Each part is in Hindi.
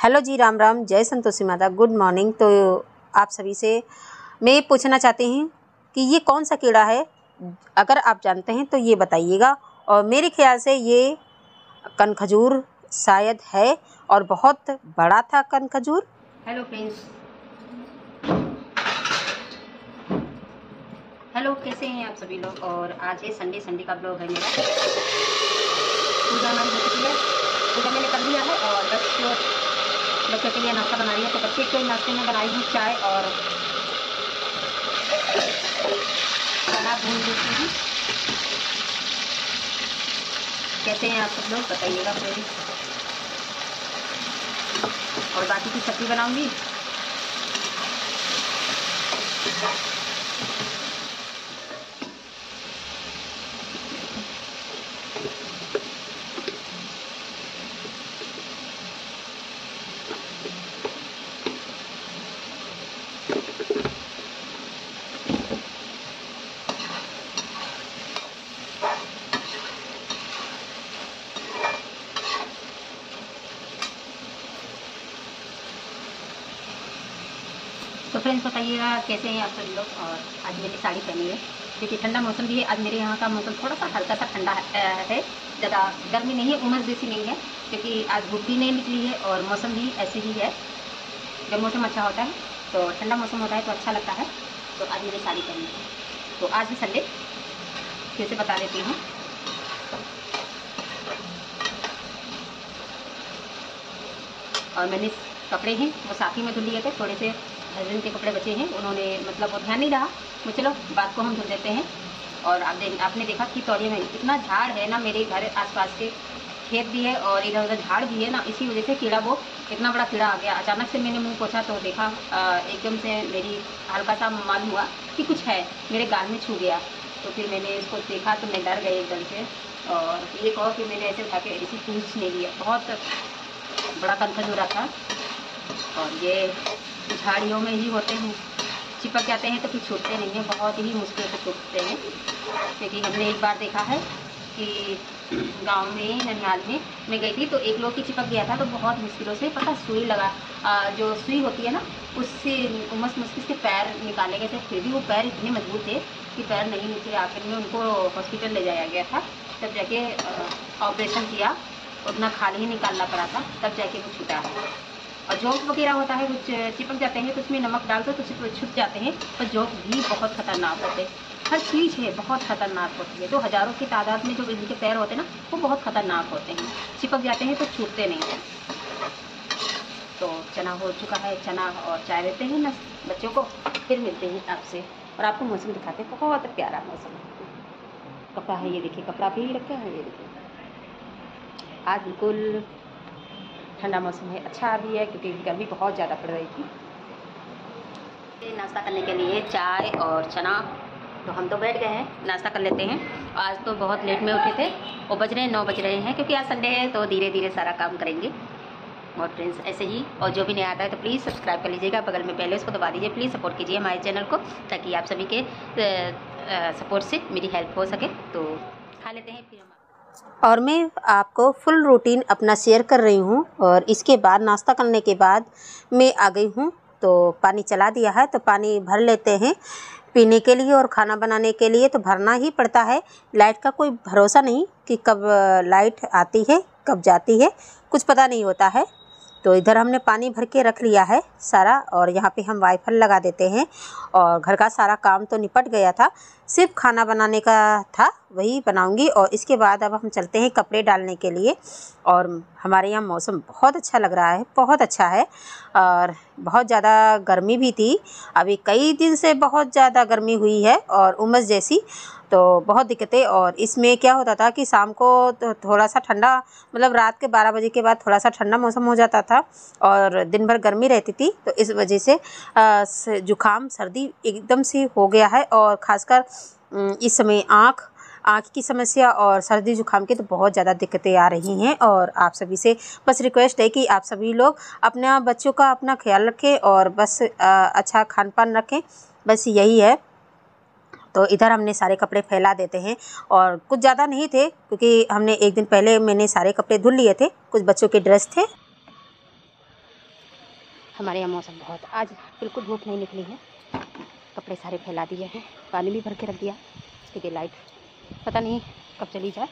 हेलो जी, राम राम। जय संतोषी माता। Good morning. तो आप सभी से मैं ये पूछना चाहती हूँ कि ये कौन सा कीड़ा है? अगर आप जानते हैं तो ये बताइएगा। और मेरे ख्याल से ये कन खजूर शायद है और बहुत बड़ा था कन खजूर हेलो फ्रेंड्स। हेलो, कैसे हैं आप सभी लोग? और आज है संडे संडे का ब्लॉग है मेरा। पूजा है। पूजा मैंने कर लिया है और बस बच्चों के लिए नाश्ता बना रही है तो बच्चे के नाश्ते में बनाई हूँ चाय और चना भून देती हूँ। कैसे हैं आप सब लोग, बताइएगा मेरी और बाकी की सब्ज़ी बनाऊँगी। तो फ्रेंड्स बताइएगा कैसे हैं आप सभी लोग? और आज मैंने साड़ी पहनी है। क्योंकि ठंडा मौसम भी है। आज मेरे यहाँ का मौसम थोड़ा सा हल्का सा ठंडा है। ज़्यादा गर्मी नहीं है, उमस जैसी नहीं है, क्योंकि आज धूप भी नहीं निकली है और मौसम भी ऐसे ही है। जब मौसम अच्छा होता है तो ठंडा मौसम होता है तो अच्छा लगता है। तो आज मुझे साड़ी पहनी है। तो आज भी संडे, फिर से बता देती हूँ। और मैंने कपड़े हैं, वो साथ ही में धुल लिए थे, थोड़े से हस्बैंड के कपड़े बचे हैं, उन्होंने मतलब वो ध्यान नहीं रहा। वो चलो, बात को हम धुल देते हैं। और आप देख, आपने देखा कि तौलिए में इतना झाड़ है ना मेरे घर आसपास के खेत भी है और इधर उधर झाड़ भी है ना, इसी वजह से कीड़ा वो इतना बड़ा कीड़ा आ गया। अचानक से मैंने मुँह पोछा तो देखा एकदम से मेरी हल्का सा मालूम हुआ कि कुछ है, मेरे गाल में छू गया। तो फिर मैंने इसको देखा तो मैं डर गई एकदम से और ये कहो कि मैंने ऐसे उठा के इसी पूछ नहीं लिया। बहुत बड़ा कन्फर्ज हो रहा था और ये झाड़ियों में ही होते हैं। चिपक जाते हैं तो फिर छूटते नहीं हैं, बहुत ही मुश्किल से छूटते हैं। क्योंकि हमने एक बार देखा है कि गाँव में ननिहाल में मैं गई थी तो एक लोग की चिपक गया था तो बहुत मुश्किलों से पता सुई लगा आ, जो सुई होती है ना उससे उमस मुश्किल से पैर निकाले गए थे फिर भी वो पैर इतने मज़बूत थे कि पैर नहीं नीचे आखिर में उनको हॉस्पिटल ले जाया गया था। तब जाके ऑपरेशन किया उतना खाली ही निकालना पड़ा था तब जाके वो छूटा है। और जोंक वगैरह होता है कुछ चिपक जाते हैं तो उसमें नमक डाल तो छुट जाते हैं पर जोंक भी बहुत खतरनाक होते हैं। हर चीज़ है, बहुत खतरनाक होती है। तो हज़ारों की तादाद में जो इनके पैर होते हैं ना, वो बहुत खतरनाक होते हैं। चिपक जाते हैं तो छूटते नहीं हैं। तो चना हो चुका है, चना और चाय देते हैं ना बच्चों को। फिर मिलते हैं आपसे। और आपको मौसम दिखाते हैं। बहुत प्यारा मौसम कपड़ा है, ये देखिए, कपड़ा भी रखा है, ये देखिए। आज बिल्कुल ठंडा मौसम है। अच्छा भी है, क्योंकि गर्मी बहुत ज़्यादा पड़ रही थी। नाश्ता करने के लिए चाय और चना तो हम तो बैठ गए हैं, नाश्ता कर लेते हैं। आज तो बहुत लेट में उठे थे। वो बज रहे हैं, नौ बज रहे हैं, क्योंकि आज संडे है तो धीरे धीरे सारा काम करेंगे। और फ्रेंड्स ऐसे ही, और जो भी नहीं आता है तो प्लीज़ सब्सक्राइब कर लीजिएगा। बगल में पहले उसको दबा दीजिए। प्लीज़ सपोर्ट कीजिए हमारे चैनल को, ताकि आप सभी के सपोर्ट से मेरी हेल्प हो सके। तो खा लेते हैं, फिर हम और मैं आपको फुल रूटीन अपना शेयर कर रही हूँ, और इसके बाद, नाश्ता करने के बाद मैं आ गई हूँ। तो पानी चला दिया है तो पानी भर लेते हैं। पीने के लिए और खाना बनाने के लिए तो भरना ही पड़ता है। लाइट का कोई भरोसा नहीं कि कब लाइट आती है, कब जाती है। कुछ पता नहीं होता है। तो इधर हमने पानी भर के रख लिया है सारा और यहाँ पे हम वाईफाई लगा देते हैं। और घर का सारा काम तो निपट गया था। सिर्फ़ खाना बनाने का था, वही बनाऊँगी। और इसके बाद अब हम चलते हैं कपड़े डालने के लिए। और हमारे यहाँ मौसम बहुत अच्छा लग रहा है, बहुत अच्छा है। और बहुत ज़्यादा गर्मी भी थी। अभी कई दिन से बहुत ज़्यादा गर्मी हुई है और उमस जैसी। तो बहुत दिक्कतें। और इसमें क्या होता था कि शाम को तो थोड़ा सा ठंडा मतलब रात के बारह बजे के बाद थोड़ा सा ठंडा मौसम हो जाता था। और दिन भर गर्मी रहती थी। तो इस वजह से ज़ुकाम सर्दी एकदम से हो गया है। और ख़ासकर इस समय आँख आँख की समस्या और सर्दी जुकाम की तो बहुत ज़्यादा दिक्कतें आ रही हैं और आप सभी से बस रिक्वेस्ट है कि आप सभी लोग अपना, बच्चों का अपना ख्याल रखें और बस अच्छा खान पान रखें। बस यही है। तो इधर हमने सारे कपड़े फैला देते हैं और कुछ ज़्यादा नहीं थे क्योंकि हमने एक दिन पहले मैंने सारे कपड़े धुल लिए थे। कुछ बच्चों के ड्रेस थे। हमारे यहाँ मौसम बहुत, आज बिल्कुल धूप नहीं निकली है। कपड़े सारे फैला दिए हैं, पानी भी भर के रख दिया ठीक लाइट पता नहीं कब चली जाए।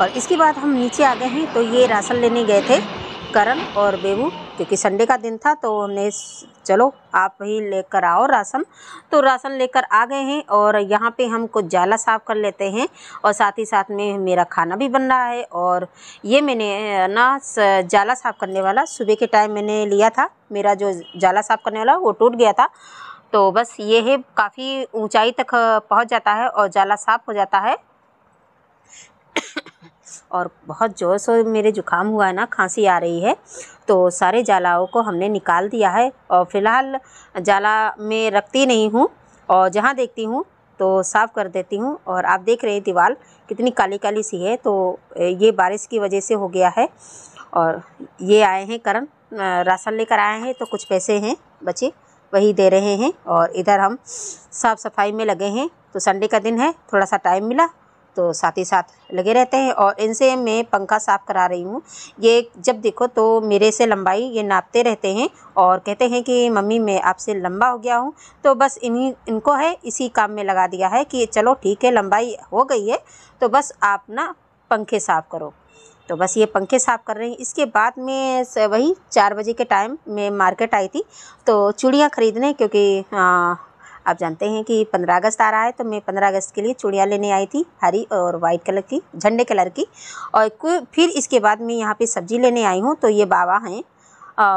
और इसके बाद हम नीचे आ गए हैं तो ये राशन लेने गए थे, करण और बेबू। क्योंकि संडे का दिन था तो हमने चलो, आप ही लेकर आओ राशन। तो राशन लेकर आ गए हैं और यहाँ पे हम कुछ जाला साफ़ कर लेते हैं और साथ ही साथ में मेरा खाना भी बन रहा है और ये मैंने ना जाला साफ़ करने वाला सुबह के टाइम मैंने लिया था। मेरा जो जाला साफ़ करने वाला वो टूट गया था। तो बस ये है, काफ़ी ऊंचाई तक पहुँच जाता है और जाला साफ़ हो जाता है। और बहुत ज़ोर से मेरे ज़ुकाम हुआ है ना, खांसी आ रही है तो सारे जालाओं को हमने निकाल दिया है और फ़िलहाल जाला में रखती नहीं हूँ और जहाँ देखती हूँ तो साफ़ कर देती हूँ और आप देख रहे हैं दीवार कितनी काली काली सी है तो ये बारिश की वजह से हो गया है और ये आए हैं करण, राशन लेकर आए हैं तो कुछ पैसे हैं बचे, वही दे रहे हैं और इधर हम साफ़ सफ़ाई में लगे हैं तो संडे का दिन है, थोड़ा सा टाइम मिला तो साथ ही साथ लगे रहते हैं और इनसे मैं पंखा साफ़ करा रही हूँ। ये जब देखो तो मेरे से लंबाई ये नापते रहते हैं और कहते हैं कि मम्मी मैं आपसे लंबा हो गया हूँ। तो बस इन्हीं इनको है इसी काम में लगा दिया है कि चलो ठीक है लंबाई हो गई है तो बस आप ना पंखे साफ़ करो। तो बस ये पंखे साफ़ कर रहे हैं। इसके बाद में वही चार बजे के टाइम में मार्केट आई थी तो चूड़ियाँ ख़रीदने क्योंकि आ, आप जानते हैं कि पंद्रह अगस्त आ रहा है तो मैं पंद्रह अगस्त के लिए चूड़ियाँ लेने आई थी, हरी और वाइट कलर की, झंडे कलर की। और फिर इसके बाद मैं यहाँ पे सब्ज़ी लेने आई हूँ तो ये बाबा हैं।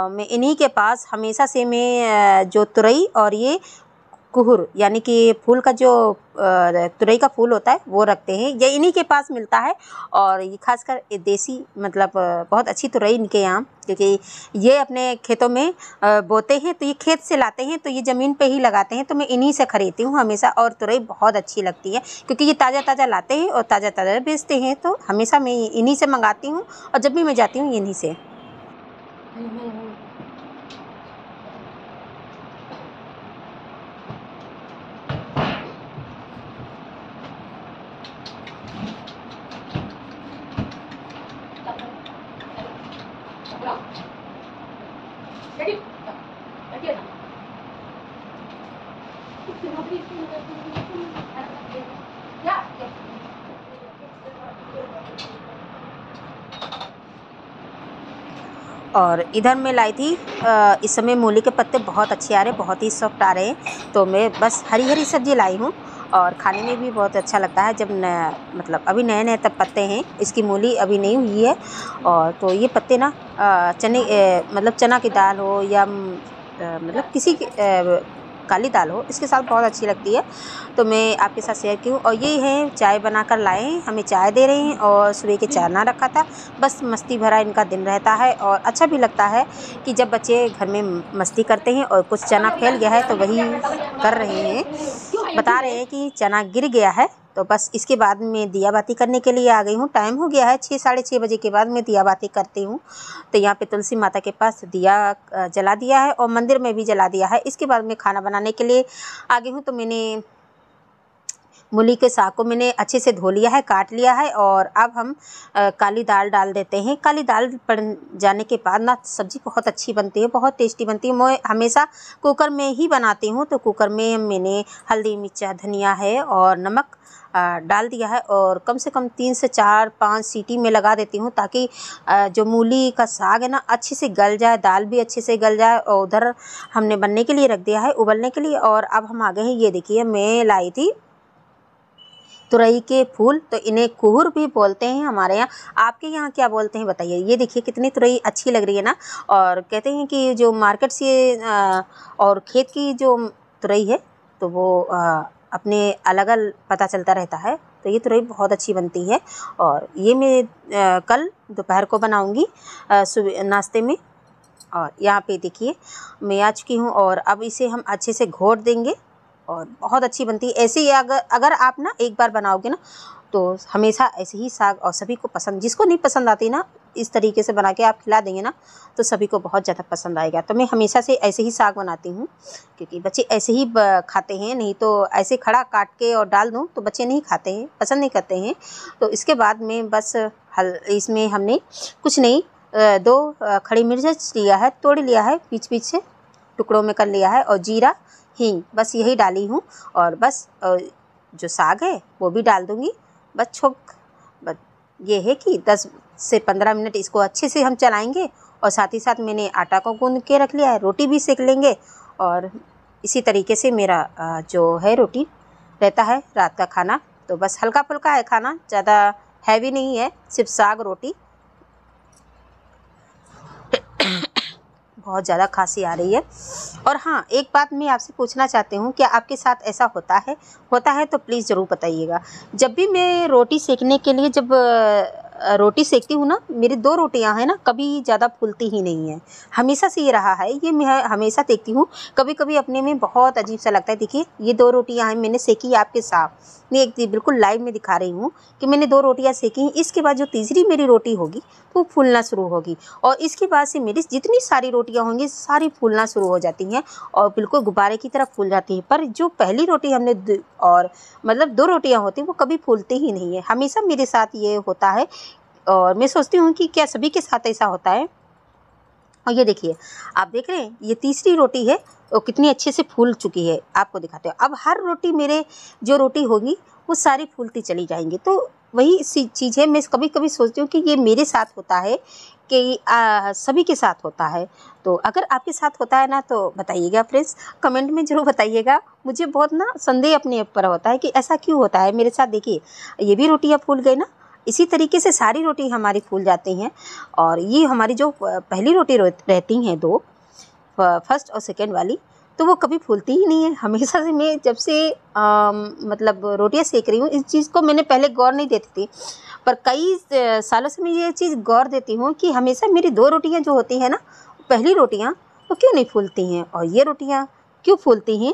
मैं इन्हीं के पास हमेशा से मैं जो तुरई और ये कुहर, यानी कि फूल का जो तुरई का फूल होता है, वो रखते हैं। ये इन्हीं के पास मिलता है और ये खासकर देसी मतलब बहुत अच्छी तुरई इनके यहाँ, क्योंकि ये अपने खेतों में बोते हैं तो ये खेत से लाते हैं तो ये ज़मीन पे ही लगाते हैं तो मैं इन्हीं से ख़रीदती हूँ हमेशा और तुरई बहुत अच्छी लगती है, क्योंकि ये ताज़ा ताज़ा लाते हैं और ताज़ा ताज़ा बेचते हैं तो हमेशा मैं इन्हीं से मंगाती हूँ और जब भी मैं जाती हूँ इन्हीं से। और इधर मैं लाई थी इस समय मूली के पत्ते बहुत अच्छे आ रहे बहुत ही सॉफ्ट आ रहे हैं तो मैं बस हरी हरी सब्ज़ी लाई हूँ। और खाने में भी बहुत अच्छा लगता है जब नया मतलब अभी नए नए तब पत्ते हैं, इसकी मूली अभी नहीं हुई है। और तो ये पत्ते ना चने मतलब चना की दाल हो या मतलब किसी काली दाल हो, इसके साथ बहुत अच्छी लगती है। तो मैं आपके साथ शेयर की हूँ। और ये है, चाय बनाकर लाए हैं, हमें चाय दे रहे हैं और सुबह के चाय ना रखा था। बस मस्ती भरा इनका दिन रहता है और अच्छा भी लगता है कि जब बच्चे घर में मस्ती करते हैं और कुछ चना फैल गया है तो वही कर रहे हैं। बता रहे हैं। कि चना गिर गया है तो बस इसके बाद में दिया बाती करने के लिए आ गई हूँ। टाइम हो गया है छः साढ़े छः बजे के बाद मैं दिया बाती करती हूँ। तो यहाँ पे तुलसी माता के पास दिया जला दिया है और मंदिर में भी जला दिया है। इसके बाद मैं खाना बनाने के लिए आ गई हूँ। तो मैंने मूली के साग को मैंने अच्छे से धो लिया है, काट लिया है और अब हम काली दाल डाल देते हैं। काली दाल पड़ जाने के बाद ना सब्ज़ी बहुत अच्छी बनती है, बहुत टेस्टी बनती है। मैं हमेशा कुकर में ही बनाती हूँ तो कुकर में मैंने हल्दी, मिर्चा, धनिया है और नमक डाल दिया है और कम से कम तीन से चार, पाँच सीटी में लगा देती हूँ ताकि जो मूली का साग है ना, अच्छे से गल जाए, दाल भी अच्छे से गल जाए और उधर हमने बनने के लिए रख दिया है, उबलने के लिए और अब हम आ गए हैं। ये देखिए, मैं लाई थी तुरई के फूल तो इन्हें कुहर भी बोलते हैं हमारे यहाँ। आपके यहाँ क्या बोलते हैं बताइए? ये देखिए, कितनी तुरई अच्छी लग रही है ना? और कहते हैं कि जो मार्केट से और खेत की जो तुरई है तो वो अपने अलग अलग पता चलता रहता है। तो ये तुरई बहुत अच्छी बनती है। और ये मैं कल दोपहर को बनाऊँगी सुबह, नाश्ते में। और यहाँ पे देखिए, मैं आ चुकी हूँ और अब इसे हम अच्छे से घोट देंगे। और बहुत अच्छी बनती है। ऐसे ही अगर अगर आप ना एक बार बनाओगे ना तो हमेशा ऐसे ही साग और सभी को पसंद, जिसको नहीं पसंद आती ना, इस तरीके से बना के आप खिला देंगे ना तो सभी को बहुत ज़्यादा पसंद आएगा। तो मैं हमेशा से ऐसे ही साग बनाती हूँ, क्योंकि बच्चे ऐसे ही खाते हैं, नहीं तो ऐसे खड़ा काट के और डाल दूँ तो बच्चे नहीं खाते हैं, पसंद नहीं करते हैं। तो इसके बाद में बस हल, इसमें हमने कुछ नहीं दो खड़ी मिर्च लिया है, तोड़ लिया है बीच बीच से टुकड़ों में कर लिया है, और जीरा हींग बस यही डाली हूँ। और बस जो साग है, वो भी डाल दूँगी। बस छोक, बस ये है कि दस से पंद्रह मिनट इसको अच्छे से हम चलाएँगे और साथ ही साथ मैंने आटा को गूँध के रख लिया है, रोटी भी सेक लेंगे। और इसी तरीके से मेरा जो है रोटी रहता है रात का खाना। तो बस हल्का फुल्का है खाना, ज़्यादा हैवी नहीं है, सिर्फ़ साग, रोटी बहुत ज़्यादा खांसी आ रही है। और हाँ एक बात मैं आपसे पूछना चाहती हूँ कि आपके साथ ऐसा होता है? होता है तो प्लीज़ ज़रूर बताइएगा। जब भी मैं रोटी सेकने के लिए जब रोटी सेकती हूँ ना, मेरी दो रोटियाँ हैं ना, कभी ज़्यादा फूलती ही नहीं है। हमेशा से ये रहा है, ये मैं हमेशा देखती हूँ। कभी कभी अपने में बहुत अजीब सा लगता है, देखिए, ये दो रोटियाँ हैं, मैंने सेकी आपके साथ। मैं एक बिल्कुल लाइव में दिखा रही हूँ कि मैंने दो रोटियाँ सेकी हैं, इसके बाद जो तीसरी मेरी रोटी होगी, वो फूलना शुरू होगी। और इसके बाद से मेरी जितनी सारी रोटियाँ होंगी, सारी फूलना शुरू हो जाती हैं और बिल्कुल गुब्बारे की तरह फूल जाती हैं। पर जो पहली रोटी हमने और मतलब दो रोटियाँ होती हैं, वो कभी फूलती ही नहीं है। हमेशा मेरे साथ ये होता है और मैं सोचती हूँ कि क्या सभी के साथ ऐसा होता है। और ये देखिए, आप देख रहे हैं, ये तीसरी रोटी है, और कितनी अच्छे से फूल चुकी है, आपको दिखाते हो। अब हर रोटी मेरे, जो रोटी होगी, वो सारी फूलती चली जाएँगी। तो वही चीज़ है, मैं कभी कभी सोचती हूँ कि ये मेरे साथ होता है, कि सभी के साथ होता है। तो अगर आपके साथ होता है ना तो बताइएगा फ्रेंड्स, कमेंट में ज़रूर बताइएगा। मुझे बहुत ना संदेह अपने ऊपर होता है कि ऐसा क्यों होता है। मेरे साथ देखिए, ये भी रोटियाँ फूल गई ना इसी तरीके से सारी रोटी हमारी फूल जाती हैं। और ये हमारी जो पहली रोटी रहती हैं दो फ़र्स्ट और सेकेंड वाली तो वो कभी फूलती ही नहीं है। हमेशा से मैं जब से आ, मतलब रोटियाँ सेक रही हूँ इस चीज़ को मैंने पहले गौर नहीं देती थी। पर कई सालों से मैं ये चीज़ गौर देती हूँ कि हमेशा मेरी दो रोटियाँ जो होती हैं ना पहली रोटियाँ वो क्यों नहीं फूलती हैं? और ये रोटियाँ क्यों फूलती हैं?